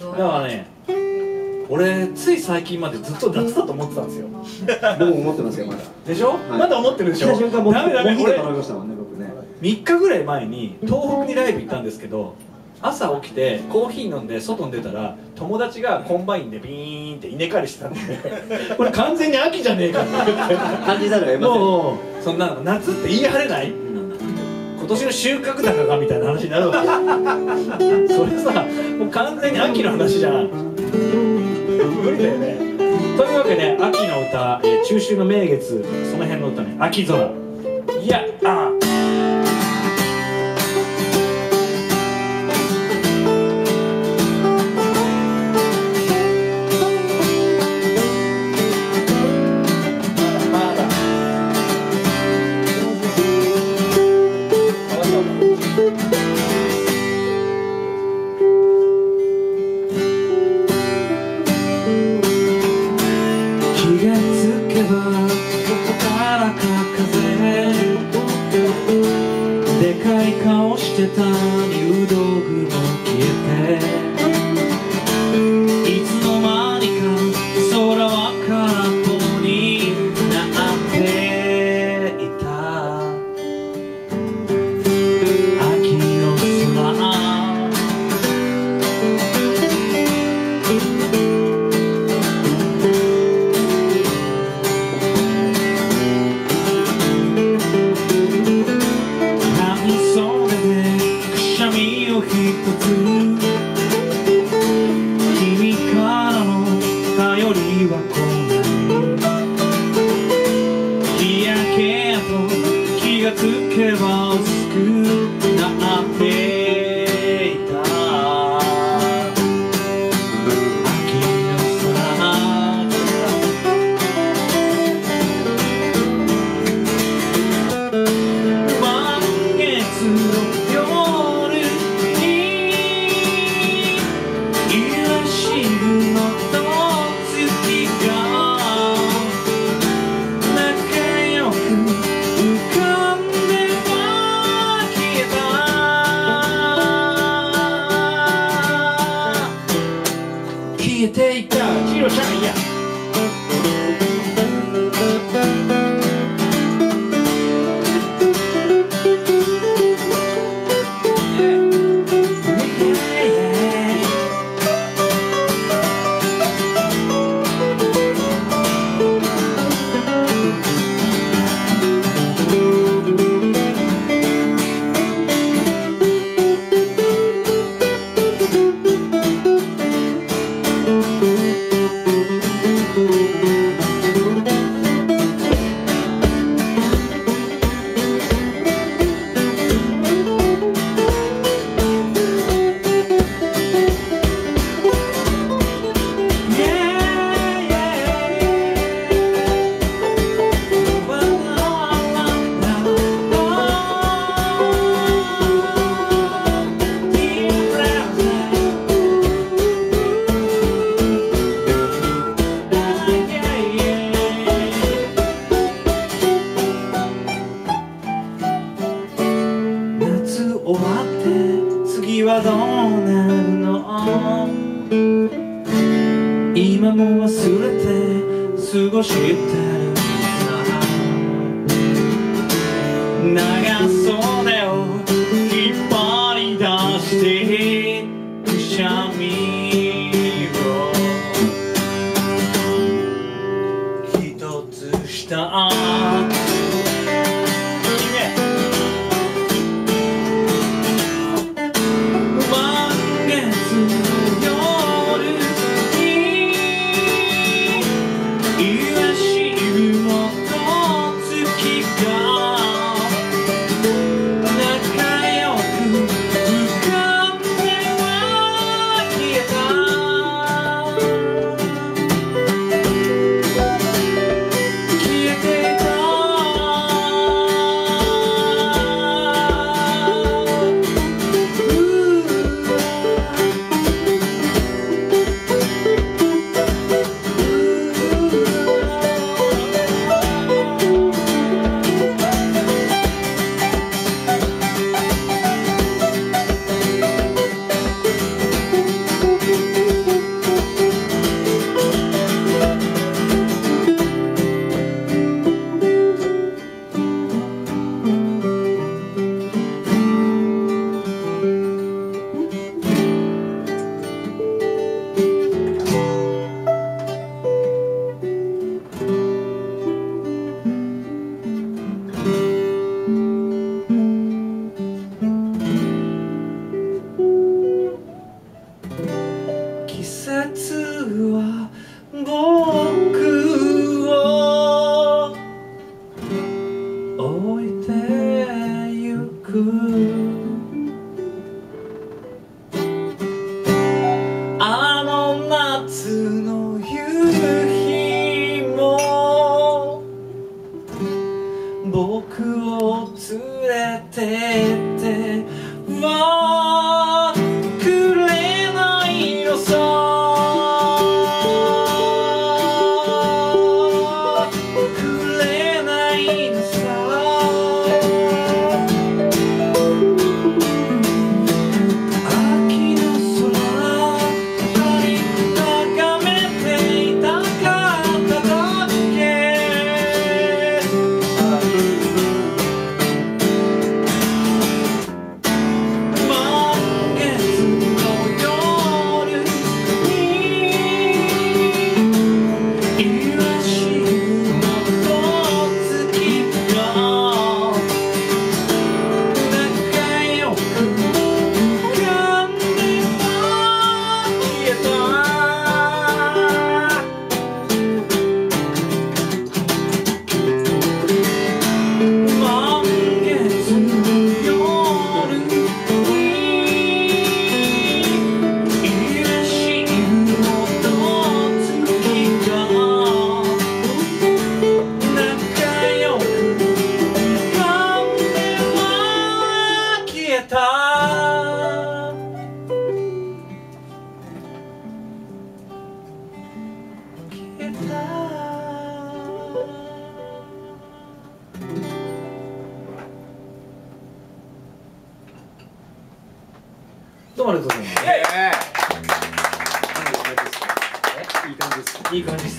だからね俺つい最近までずっと夏だと思ってたんですよ。僕も思ってますよまだ。でしょ、い。まだ思ってるでしょ？来た瞬間もうダメダメ俺もう火が止まりましたもんね僕ね。3日ぐらい前に東北にライブ行ったんですけど朝起きてコーヒー飲んで外に出たら友達がコンバインでビーンって稲刈りしてたんで これ完全に秋じゃねえかって感じざるを得ませんもうそんなの夏って言い張れない？今年の収穫高がみたいな話になるわ。け それさもう完全に秋の話じゃん。無理だよね。というわけで秋の歌、えー中秋の名月その辺の歌ね。秋空。いやあ直してた入道具気がつけば薄くなって今も忘れて過ごしてるさあの夏の夕日も僕を連れてってどうもありがとうございます。いい感じです。いい感じです。